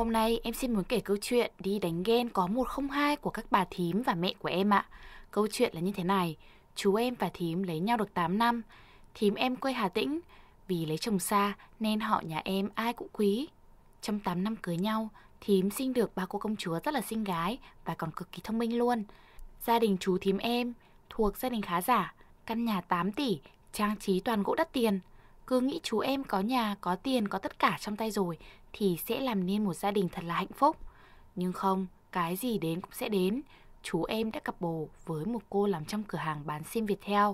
Hôm nay em xin muốn kể câu chuyện đi đánh ghen có 102 của các bà thím và mẹ của em ạ. Câu chuyện là như thế này, chú em và thím lấy nhau được 8 năm. Thím em quê Hà Tĩnh, vì lấy chồng xa nên họ nhà em ai cũng quý. Trong 8 năm cưới nhau, thím sinh được ba cô công chúa rất là xinh gái và còn cực kỳ thông minh luôn. Gia đình chú thím em thuộc gia đình khá giả, căn nhà 8 tỷ, trang trí toàn gỗ đắt tiền. Cứ nghĩ chú em có nhà, có tiền, có tất cả trong tay rồi thì sẽ làm nên một gia đình thật là hạnh phúc. Nhưng không, cái gì đến cũng sẽ đến. Chú em đã cặp bồ với một cô làm trong cửa hàng bán sim Viettel.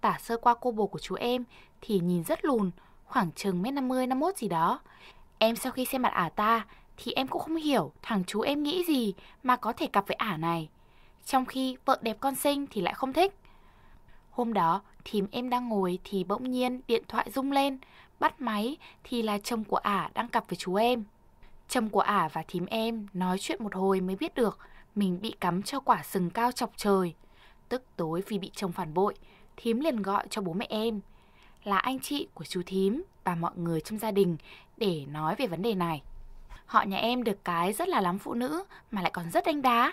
Tả sơ qua cô bồ của chú em thì nhìn rất lùn, khoảng chừng mét 50 51 gì đó. Em sau khi xem mặt ả ta thì em cũng không hiểu thằng chú em nghĩ gì mà có thể cặp với ả này. Trong khi vợ đẹp con xinh thì lại không thích. Hôm đó, thím em đang ngồi thì bỗng nhiên điện thoại rung lên, bắt máy thì là chồng của ả đang cặp với chú em. Chồng của ả và thím em nói chuyện một hồi mới biết được mình bị cắm cho quả sừng cao chọc trời. Tức tối vì bị chồng phản bội, thím liền gọi cho bố mẹ em là anh chị của chú thím và mọi người trong gia đình để nói về vấn đề này. Họ nhà em được cái rất là lắm phụ nữ mà lại còn rất đánh đá.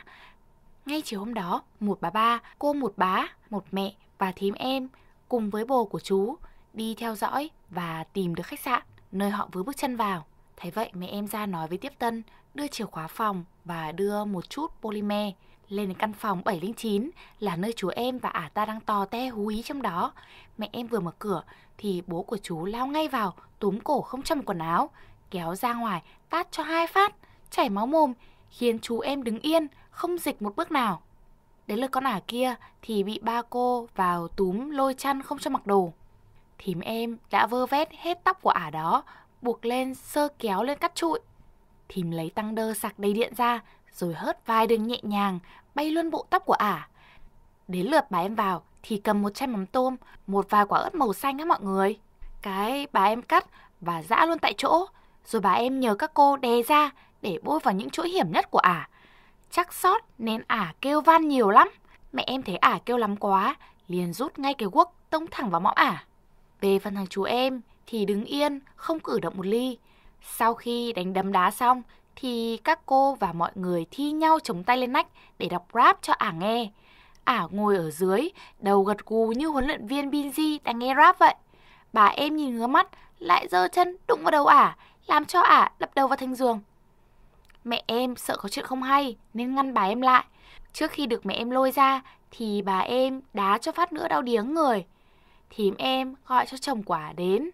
Ngay chiều hôm đó, một bà ba, cô một bá, một mẹ và thím em cùng với bồ của chú đi theo dõi và tìm được khách sạn nơi họ vừa bước chân vào. Thấy vậy mẹ em ra nói với tiếp tân đưa chìa khóa phòng và đưa một chút polymer lên đến căn phòng 709 là nơi chú em và ả ta đang tò te hú ý trong đó. Mẹ em vừa mở cửa thì bố của chú lao ngay vào túm cổ không cho một quần áo, kéo ra ngoài tát cho hai phát, chảy máu mồm, khiến chú em đứng yên, không dịch một bước nào. Đến lượt con ả kia thì bị ba cô vào túm lôi chăn không cho mặc đồ. Thím em đã vơ vét hết tóc của ả đó, buộc lên sơ kéo lên cắt trụi. Thím lấy tăng đơ sạc đầy điện ra, rồi hớt vài đường nhẹ nhàng, bay luôn bộ tóc của ả. Đến lượt bà em vào thì cầm một chai mắm tôm, một vài quả ớt màu xanh á mọi người. Cái bà em cắt và dã luôn tại chỗ, rồi bà em nhờ các cô đè ra để bôi vào những chỗ hiểm nhất của ả. Chắc sót nên ả kêu van nhiều lắm. Mẹ em thấy ả kêu lắm quá, liền rút ngay cái guốc tông thẳng vào mõm ả. Về phần thằng chú em thì đứng yên, không cử động một ly. Sau khi đánh đấm đá xong thì các cô và mọi người thi nhau chống tay lên nách để đọc rap cho ả nghe. Ả ngồi ở dưới, đầu gật gù như huấn luyện viên Binzi đang nghe rap vậy. Bà em nhìn ngứa mắt, lại giơ chân đụng vào đầu ả, làm cho ả đập đầu vào thành giường. Mẹ em sợ có chuyện không hay nên ngăn bà em lại. Trước khi được mẹ em lôi ra thì bà em đá cho phát nữa đau điếng người. Thím em gọi cho chồng quả đến.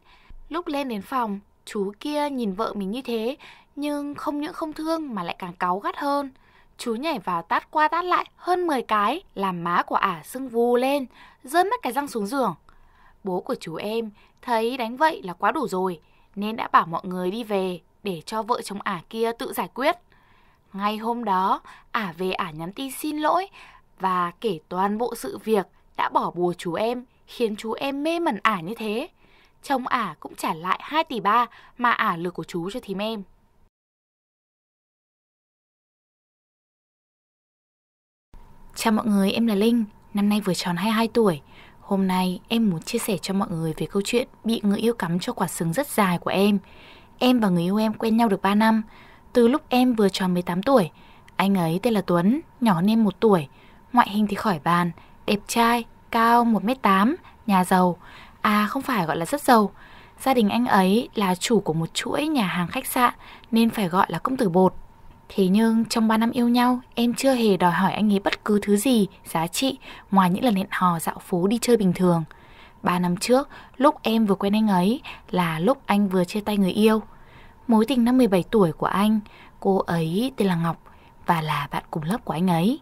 Lúc lên đến phòng, chú kia nhìn vợ mình như thế nhưng không những không thương mà lại càng cáu gắt hơn. Chú nhảy vào tát qua tát lại hơn 10 cái, làm má của ả sưng vù lên, rơi mất cái răng xuống giường. Bố của chú em thấy đánh vậy là quá đủ rồi, nên đã bảo mọi người đi về để cho vợ chồng ả kia tự giải quyết. Ngay hôm đó, ả về ả nhắn tin xin lỗi và kể toàn bộ sự việc đã bỏ bùa chú em, khiến chú em mê mẩn ả như thế. Chồng ả cũng trả lại 2 tỷ ba mà ả lừa của chú cho thím em. Chào mọi người, em là Linh, năm nay vừa tròn 22 tuổi. Hôm nay em muốn chia sẻ cho mọi người về câu chuyện bị người yêu cắm cho quả sừng rất dài của em. Em và người yêu em quen nhau được 3 năm. Từ lúc em vừa tròn 18 tuổi, anh ấy tên là Tuấn, nhỏ hơn em một tuổi. Ngoại hình thì khỏi bàn, đẹp trai, cao 1m8, nhà giàu. À không phải gọi là rất giàu. Gia đình anh ấy là chủ của một chuỗi nhà hàng khách sạn nên phải gọi là công tử bột. Thế nhưng trong 3 năm yêu nhau, em chưa hề đòi hỏi anh ấy bất cứ thứ gì giá trị ngoài những lần hẹn hò dạo phố đi chơi bình thường. 3 năm trước, lúc em vừa quen anh ấy là lúc anh vừa chia tay người yêu. Mối tình năm 17 tuổi của anh, cô ấy tên là Ngọc và là bạn cùng lớp của anh ấy.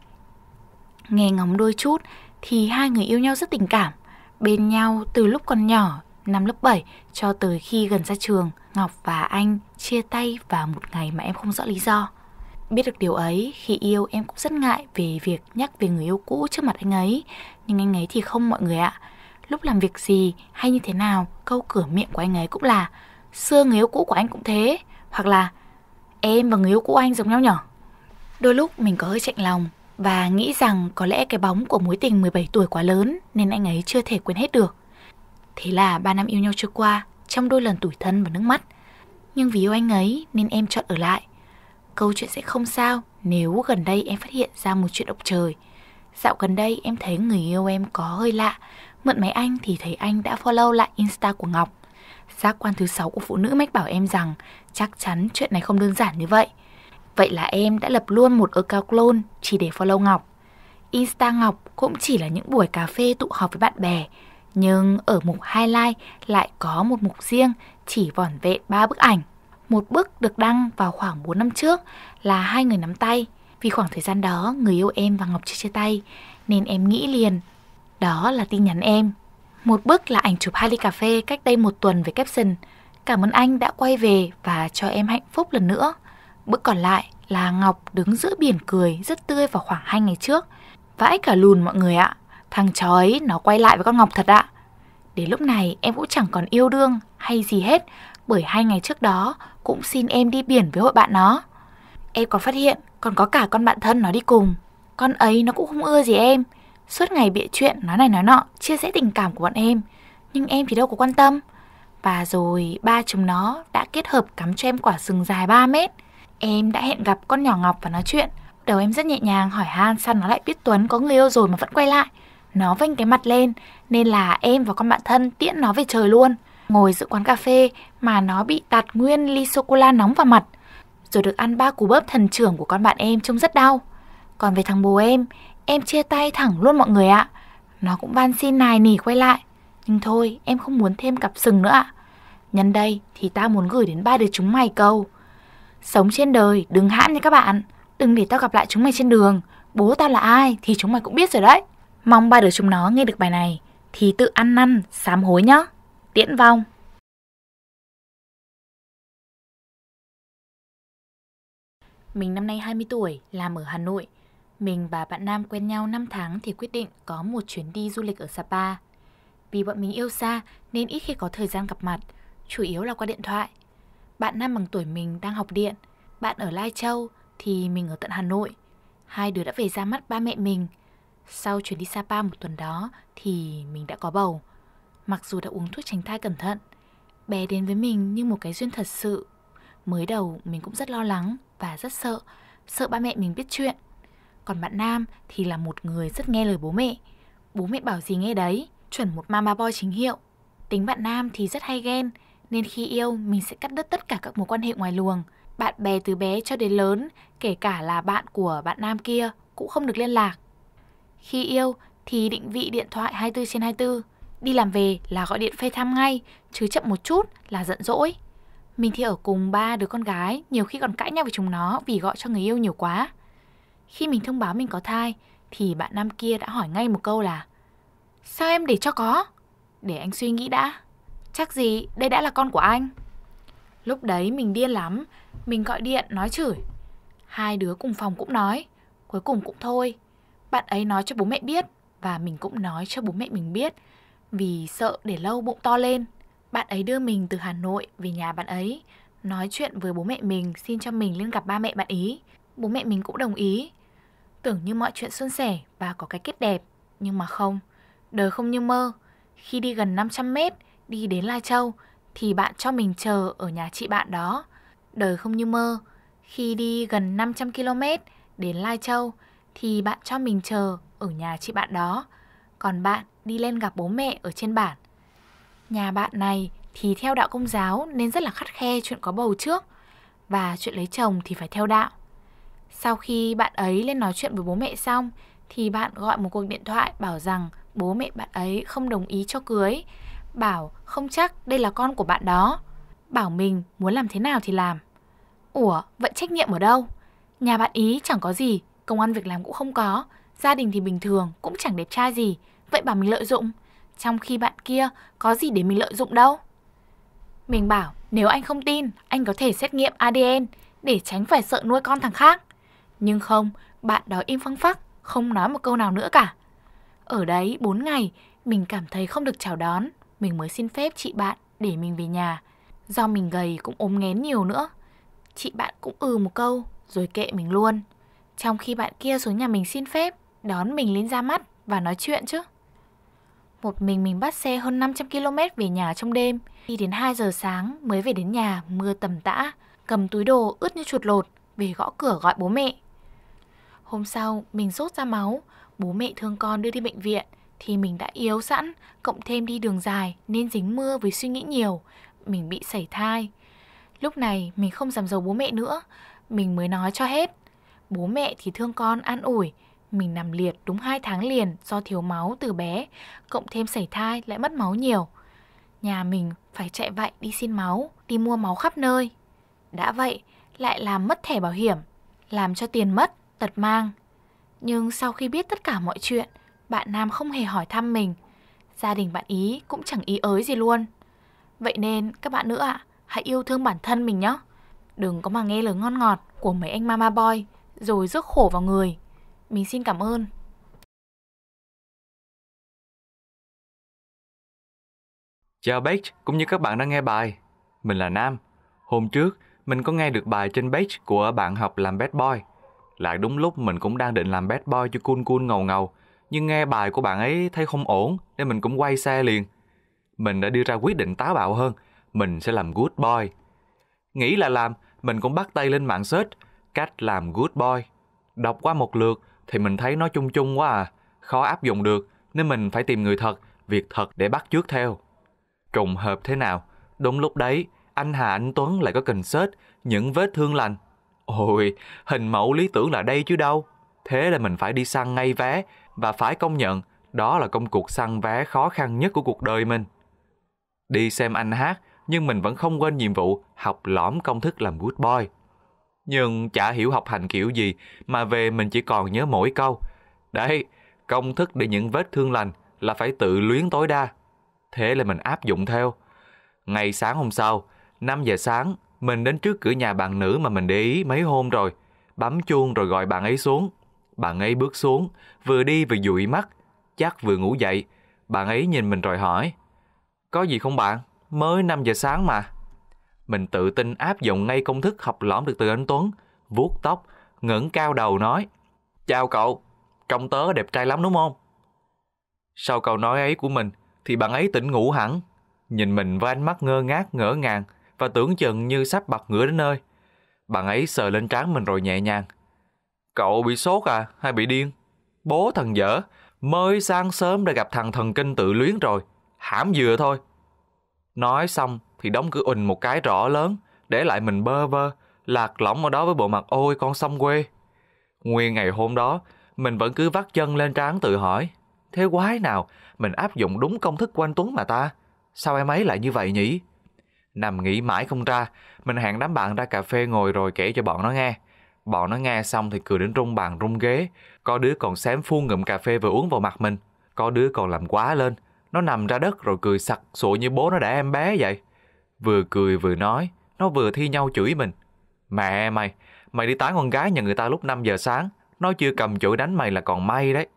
Nghe ngóng đôi chút thì hai người yêu nhau rất tình cảm. Bên nhau từ lúc còn nhỏ, năm lớp 7 cho tới khi gần ra trường, Ngọc và anh chia tay vào một ngày mà em không rõ lý do. Biết được điều ấy, khi yêu em cũng rất ngại về việc nhắc về người yêu cũ trước mặt anh ấy. Nhưng anh ấy thì không mọi người ạ. Lúc làm việc gì hay như thế nào, câu cửa miệng của anh ấy cũng là Xưa người yêu cũ của anh cũng thế. Hoặc là em và người yêu cũ anh giống nhau nhở? Đôi lúc mình có hơi chạnh lòng và nghĩ rằng có lẽ cái bóng của mối tình 17 tuổi quá lớn nên anh ấy chưa thể quên hết được. Thế là 3 năm yêu nhau trôi qua, trong đôi lần tủi thân và nước mắt. Nhưng vì yêu anh ấy nên em chọn ở lại câu chuyện sẽ không sao nếu gần đây em phát hiện ra một chuyện động trời. Dạo gần đây em thấy người yêu em có hơi lạ, mượn máy anh thì thấy anh đã follow lại Insta của Ngọc. Giác quan thứ sáu của phụ nữ mách bảo em rằng chắc chắn chuyện này không đơn giản như vậy. Vậy là em đã lập luôn một account clone chỉ để follow Ngọc. Insta Ngọc cũng chỉ là những buổi cà phê tụ họp với bạn bè, nhưng ở mục highlight lại có một mục riêng chỉ vỏn vẹn ba bức ảnh. Một bức được đăng vào khoảng 4 năm trước là hai người nắm tay. Vì khoảng thời gian đó người yêu em và Ngọc chưa chia tay nên em nghĩ liền đó là tin nhắn em. Một bức là ảnh chụp hai ly cà phê cách đây một tuần với caption Cảm ơn anh đã quay về và cho em hạnh phúc lần nữa. Bức còn lại là Ngọc đứng giữa biển cười rất tươi vào khoảng hai ngày trước. Vãi cả lùn mọi người ạ. Thằng chó ấy nó quay lại với con Ngọc thật ạ. Đến lúc này em cũng chẳng còn yêu đương hay gì hết bởi hai ngày trước đó cũng xin em đi biển với hội bạn nó. Em còn phát hiện còn có cả con bạn thân nó đi cùng. Con ấy nó cũng không ưa gì em. Suốt ngày bịa chuyện nói này nói nọ, chia sẻ tình cảm của bọn em. Nhưng em thì đâu có quan tâm. Và rồi ba chúng nó đã kết hợp cắm cho em quả sừng dài 3 mét. Em đã hẹn gặp con nhỏ Ngọc và nói chuyện. Đầu em rất nhẹ nhàng hỏi han sao nó lại biết Tuấn có người yêu rồi mà vẫn quay lại. Nó vênh cái mặt lên nên là em và con bạn thân tiễn nó về trời luôn. Ngồi giữa quán cà phê mà nó bị tạt nguyên ly sô-cô-la nóng vào mặt. Rồi được ăn ba cú bớp thần trưởng của con bạn em trông rất đau. Còn về thằng bố em, em chia tay thẳng luôn mọi người ạ. Nó cũng van xin nài nỉ quay lại. Nhưng thôi, em không muốn thêm cặp sừng nữa ạ. Nhân đây thì ta muốn gửi đến ba đứa chúng mày câu. Sống trên đời, đừng hãm nha các bạn. Đừng để tao gặp lại chúng mày trên đường. Bố tao là ai thì chúng mày cũng biết rồi đấy. Mong ba đứa chúng nó nghe được bài này thì tự ăn năn, sám hối nhá. Tiễn vong. Mình năm nay 20 tuổi, làm ở Hà Nội. Mình và bạn Nam quen nhau 5 tháng thì quyết định có một chuyến đi du lịch ở Sapa. Vì bọn mình yêu xa nên ít khi có thời gian gặp mặt, chủ yếu là qua điện thoại. Bạn Nam bằng tuổi mình đang học điện, bạn ở Lai Châu thì mình ở tận Hà Nội. Hai đứa đã về ra mắt ba mẹ mình. Sau chuyến đi Sapa một tuần đó thì mình đã có bầu. Mặc dù đã uống thuốc tránh thai cẩn thận, bé đến với mình như một cái duyên thật sự. Mới đầu mình cũng rất lo lắng và rất sợ, sợ ba mẹ mình biết chuyện. Còn bạn Nam thì là một người rất nghe lời bố mẹ. Bố mẹ bảo gì nghe đấy, chuẩn một mama boy chính hiệu. Tính bạn Nam thì rất hay ghen, nên khi yêu mình sẽ cắt đứt tất cả các mối quan hệ ngoài luồng. Bạn bè từ bé cho đến lớn, kể cả là bạn của bạn Nam kia cũng không được liên lạc. Khi yêu thì định vị điện thoại 24 trên 24, đi làm về là gọi điện phê thăm ngay, chứ chậm một chút là giận dỗi. Mình thì ở cùng ba đứa con gái, nhiều khi còn cãi nhau với chúng nó vì gọi cho người yêu nhiều quá. Khi mình thông báo mình có thai, thì bạn nam kia đã hỏi ngay một câu là Sao em để cho có? Để anh suy nghĩ đã. Chắc gì đây đã là con của anh. Lúc đấy mình điên lắm, mình gọi điện nói chửi. Hai đứa cùng phòng cũng nói, cuối cùng cũng thôi. Bạn ấy nói cho bố mẹ biết và mình cũng nói cho bố mẹ mình biết vì sợ để lâu bụng to lên. Bạn ấy đưa mình từ Hà Nội về nhà bạn ấy, nói chuyện với bố mẹ mình xin cho mình lên gặp ba mẹ bạn ý. Bố mẹ mình cũng đồng ý. Tưởng như mọi chuyện suôn sẻ và có cái kết đẹp, nhưng mà không. Đời không như mơ. Khi đi gần 500 mét, đi đến Lai Châu, thì bạn cho mình chờ ở nhà chị bạn đó. Đời không như mơ. Khi đi gần 500 km đến Lai Châu, thì bạn cho mình chờ ở nhà chị bạn đó. Còn bạn đi lên gặp bố mẹ ở trên bản. Nhà bạn này thì theo đạo công giáo nên rất là khắt khe chuyện có bầu trước và chuyện lấy chồng thì phải theo đạo. Sau khi bạn ấy lên nói chuyện với bố mẹ xong thì bạn gọi một cuộc điện thoại bảo rằng bố mẹ bạn ấy không đồng ý cho cưới, bảo không chắc đây là con của bạn đó, bảo mình muốn làm thế nào thì làm. Ủa, vậy trách nhiệm ở đâu? Nhà bạn ý chẳng có gì, công ăn việc làm cũng không có, gia đình thì bình thường, cũng chẳng đẹp trai gì, vậy bảo mình lợi dụng. Trong khi bạn kia có gì để mình lợi dụng đâu. Mình bảo nếu anh không tin, anh có thể xét nghiệm ADN để tránh phải sợ nuôi con thằng khác. Nhưng không, bạn đó im phăng phắc, không nói một câu nào nữa cả. Ở đấy 4 ngày, mình cảm thấy không được chào đón, mình mới xin phép chị bạn để mình về nhà. Do mình gầy cũng ốm nghén nhiều nữa. Chị bạn cũng ừ một câu, rồi kệ mình luôn. Trong khi bạn kia xuống nhà mình xin phép, đón mình lên ra mắt và nói chuyện chứ. Một mình mình bắt xe hơn 500 km về nhà trong đêm, đi đến 2 giờ sáng mới về đến nhà mưa tầm tã, cầm túi đồ ướt như chuột lột về gõ cửa gọi bố mẹ. Hôm sau, mình sốt ra máu, bố mẹ thương con đưa đi bệnh viện thì mình đã yếu sẵn, cộng thêm đi đường dài nên dính mưa với suy nghĩ nhiều, mình bị sảy thai. Lúc này mình không dám giấu bố mẹ nữa, mình mới nói cho hết. Bố mẹ thì thương con an ủi, mình nằm liệt đúng 2 tháng liền do thiếu máu từ bé, cộng thêm sảy thai lại mất máu nhiều. Nhà mình phải chạy vậy đi xin máu, đi mua máu khắp nơi. Đã vậy, lại làm mất thẻ bảo hiểm, làm cho tiền mất, tật mang. Nhưng sau khi biết tất cả mọi chuyện, bạn Nam không hề hỏi thăm mình. Gia đình bạn ý cũng chẳng ý ới gì luôn. Vậy nên các bạn nữa ạ, à, hãy yêu thương bản thân mình nhé. Đừng có mà nghe lời ngon ngọt của mấy anh mama boy rồi rước khổ vào người. Mình xin cảm ơn. Chào beach, cũng như các bạn đang nghe bài. Mình là Nam. Hôm trước, mình có nghe được bài trên Page của bạn học làm bad boy. Lại đúng lúc mình cũng đang định làm bad boy cho cool cool ngầu ngầu. Nhưng nghe bài của bạn ấy thấy không ổn, nên mình cũng quay xe liền. Mình đã đưa ra quyết định táo bạo hơn. Mình sẽ làm good boy. Nghĩ là làm, mình cũng bắt tay lên mạng search cách làm good boy. Đọc qua một lượt thì mình thấy nó chung chung quá à, khó áp dụng được nên mình phải tìm người thật, việc thật để bắt trước theo. Trùng hợp thế nào, đúng lúc đấy, anh Hà Anh Tuấn lại có cần search những vết thương lành. Ôi, hình mẫu lý tưởng là đây chứ đâu. Thế là mình phải đi săn ngay vé và phải công nhận đó là công cuộc săn vé khó khăn nhất của cuộc đời mình. Đi xem anh hát, nhưng mình vẫn không quên nhiệm vụ học lõm công thức làm good boy. Nhưng chả hiểu học hành kiểu gì mà về mình chỉ còn nhớ mỗi câu. Đấy, công thức để những vết thương lành là phải tự luyến tối đa. Thế là mình áp dụng theo. Ngày sáng hôm sau, 5 giờ sáng, mình đến trước cửa nhà bạn nữ mà mình để ý mấy hôm rồi. Bấm chuông rồi gọi bạn ấy xuống. Bạn ấy bước xuống, vừa đi vừa dụi mắt. Chắc vừa ngủ dậy. Bạn ấy nhìn mình rồi hỏi. Có gì không bạn? Mới 5 giờ sáng mà. Mình tự tin áp dụng ngay công thức học lõm được từ anh Tuấn. vuốt tóc, ngẩng cao đầu nói. Chào cậu, trông tớ đẹp trai lắm đúng không? Sau câu nói ấy của mình, thì bạn ấy tỉnh ngủ hẳn. Nhìn mình với ánh mắt ngơ ngác ngỡ ngàng và tưởng chừng như sắp bật ngửa đến nơi. Bạn ấy sờ lên trán mình rồi nhẹ nhàng. Cậu bị sốt à hay bị điên? Bố thằng dở, mới sáng sớm đã gặp thằng thần kinh tự luyến rồi. Hãm dừa thôi. Nói xong thì đóng cửa ùn một cái rõ lớn, để lại mình bơ vơ, lạc lõng ở đó với bộ mặt ôi con sông quê. Nguyên ngày hôm đó, mình vẫn cứ vắt chân lên trán tự hỏi, thế quái nào mình áp dụng đúng công thức của anh Tuấn mà ta? Sao em ấy lại như vậy nhỉ? Nằm nghĩ mãi không ra, mình hẹn đám bạn ra cà phê ngồi rồi kể cho bọn nó nghe. Bọn nó nghe xong thì cười đến rung bàn rung ghế, có đứa còn xém phun ngụm cà phê vừa uống vào mặt mình, có đứa còn làm quá lên, nó nằm ra đất rồi cười sặc sụa như bố nó đã em bé vậy. Vừa cười vừa nói, nó vừa thi nhau chửi mình. Mẹ mày, mày đi tán con gái nhà người ta lúc 5 giờ sáng, nó chưa cầm chổi đánh mày là còn may đấy.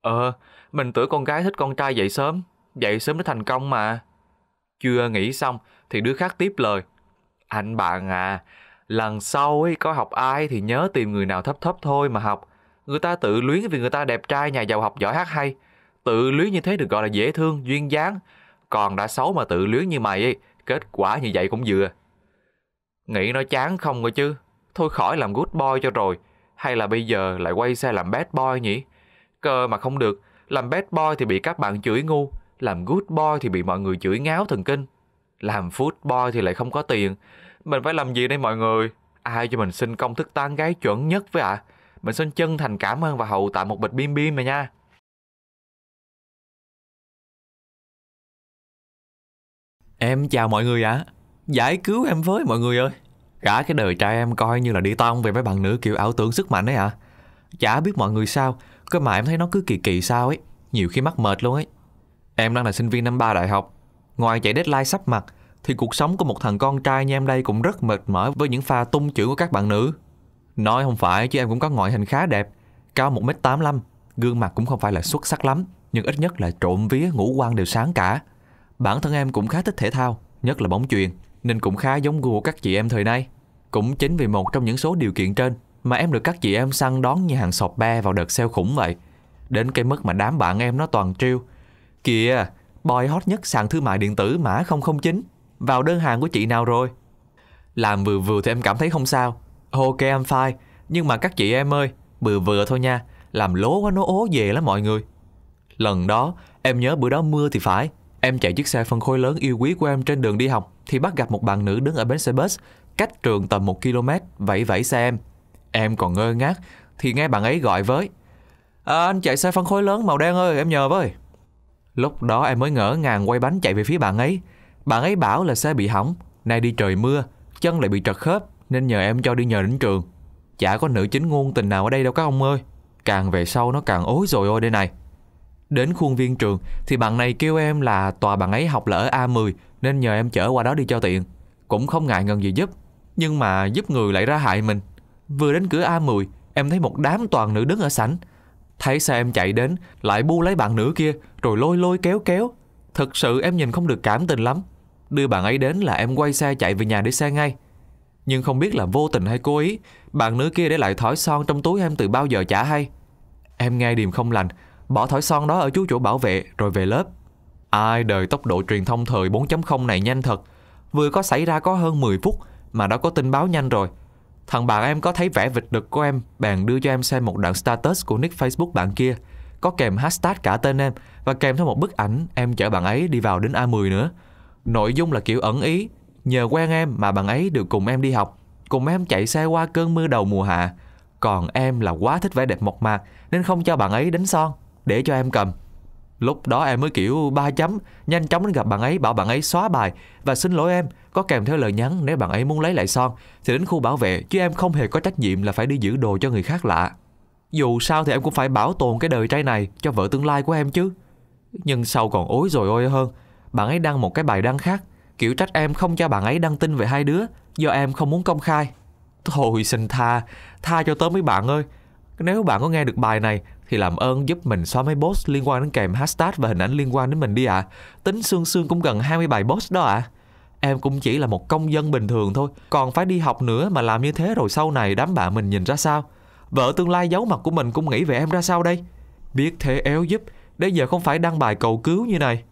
Ờ, mình tưởng con gái thích con trai dậy sớm, dậy sớm nó thành công mà. Chưa nghĩ xong thì đứa khác tiếp lời. Anh bạn à, lần sau ấy có học ai thì nhớ tìm người nào thấp thấp thôi mà học. Người ta tự luyến vì người ta đẹp trai nhà giàu học giỏi hát hay. Tự luyến như thế được gọi là dễ thương, duyên dáng. Còn đã xấu mà tự luyến như mày ấy, kết quả như vậy cũng vừa. Nghĩ nó chán không rồi chứ. Thôi khỏi làm good boy cho rồi. Hay là bây giờ lại quay xe làm bad boy nhỉ? Cơ mà không được. Làm bad boy thì bị các bạn chửi ngu. Làm good boy thì bị mọi người chửi ngáo thần kinh. Làm food boy thì lại không có tiền. Mình phải làm gì đây mọi người? Ai cho mình xin công thức tán gái chuẩn nhất với ạ? À? Mình xin chân thành cảm ơn và hậu tạ một bịch bim bim mà nha. Em chào mọi người ạ. À. Giải cứu em với mọi người ơi. Cả cái đời trai em coi như là đi tông về mấy bạn nữ kiểu ảo tưởng sức mạnh ấy ạ. À. Chả biết mọi người sao, cơ mà em thấy nó cứ kỳ kỳ sao ấy. Nhiều khi mắc mệt luôn ấy. Em đang là sinh viên năm ba đại học. Ngoài chạy deadline sắp mặt, thì cuộc sống của một thằng con trai như em đây cũng rất mệt mỏi với những pha tung chữ của các bạn nữ. Nói không phải chứ em cũng có ngoại hình khá đẹp, cao 1m85, gương mặt cũng không phải là xuất sắc lắm, nhưng ít nhất là trộm vía ngũ quan đều sáng cả. Bản thân em cũng khá thích thể thao, nhất là bóng chuyền, nên cũng khá giống gu của các chị em thời nay. Cũng chính vì một trong những số điều kiện trên mà em được các chị em săn đón như hàng sọp be vào đợt sale khủng vậy. Đến cái mức mà đám bạn em nó toàn trêu. Kìa, boy hot nhất sàn thương mại điện tử mã 009, vào đơn hàng của chị nào rồi? Làm vừa vừa thì em cảm thấy không sao, Ok I'm fine. Nhưng mà các chị em ơi Vừa vừa thôi nha. Làm lố quá nó ố về lắm mọi người. Lần đó em nhớ bữa đó mưa thì phải. Em chạy chiếc xe phân khối lớn yêu quý của em trên đường đi học Thì bắt gặp một bạn nữ đứng ở bến xe bus Cách trường tầm 1 km Vẫy vẫy xe em. Em còn ngơ ngác Thì nghe bạn ấy gọi với à, Anh chạy xe phân khối lớn màu đen ơi em nhờ với. Lúc đó em mới ngỡ ngàng quay bánh chạy về phía bạn ấy. Bạn ấy bảo là xe bị hỏng, Nay đi trời mưa, Chân lại bị trật khớp, Nên nhờ em cho đi nhờ đến trường. Chả có nữ chính ngôn tình nào ở đây đâu các ông ơi. Càng về sau nó càng ối rồi ôi đây này. Đến khuôn viên trường Thì bạn này kêu em là tòa bạn ấy học là ở A10 Nên nhờ em chở qua đó đi cho tiện. Cũng không ngại ngần gì giúp, Nhưng mà giúp người lại ra hại mình. Vừa đến cửa A10 Em thấy một đám toàn nữ đứng ở sảnh. Thấy xe em chạy đến, Lại bu lấy bạn nữ kia, Rồi lôi lôi kéo kéo. Thực sự em nhìn không được cảm tình lắm. Đưa bạn ấy đến là em quay xe chạy về nhà để xe ngay. Nhưng không biết là vô tình hay cố ý, Bạn nữ kia để lại thỏi son trong túi em từ bao giờ chả hay. Em nghe điềm không lành, Bỏ thỏi son đó ở chú chỗ bảo vệ Rồi về lớp. Ai đời tốc độ truyền thông thời 4.0 này nhanh thật. Vừa có xảy ra có hơn 10 phút Mà đã có tin báo nhanh rồi. Thằng bạn em có thấy vẻ vịt đực của em bạn đưa cho em xem một đoạn status của nick Facebook bạn kia. Có kèm hashtag cả tên em Và kèm theo một bức ảnh Em chở bạn ấy đi vào đến A10 nữa. Nội dung là kiểu ẩn ý. Nhờ quen em mà bạn ấy được cùng em đi học. Cùng em chạy xe qua cơn mưa đầu mùa hạ. Còn em là quá thích vẻ đẹp mộc mạc, Nên không cho bạn ấy đánh son, Để cho em cầm. Lúc đó em mới kiểu ba chấm, Nhanh chóng đến gặp bạn ấy, bảo bạn ấy xóa bài Và xin lỗi em, Có kèm theo lời nhắn, nếu bạn ấy muốn lấy lại son Thì đến khu bảo vệ, Chứ em không hề có trách nhiệm là phải đi giữ đồ cho người khác lạ. Dù sao thì em cũng phải bảo tồn cái đời trai này Cho vợ tương lai của em chứ. Nhưng sau còn ối rồi ôi hơn bạn ấy đăng một cái bài đăng khác Kiểu trách em không cho bạn ấy đăng tin về hai đứa Do em không muốn công khai Thôi xin tha Tha cho tớ mấy bạn ơi Nếu bạn có nghe được bài này thì làm ơn giúp mình xóa mấy post liên quan đến kèm hashtag và hình ảnh liên quan đến mình đi ạ. À. Tính xương xương cũng gần 20 bài post đó ạ. À. Em cũng chỉ là một công dân bình thường thôi, còn phải đi học nữa mà làm như thế rồi sau này đám bạn mình nhìn ra sao? Vợ tương lai giấu mặt của mình cũng nghĩ về em ra sao đây? Biết thế éo giúp, để giờ không phải đăng bài cầu cứu như này.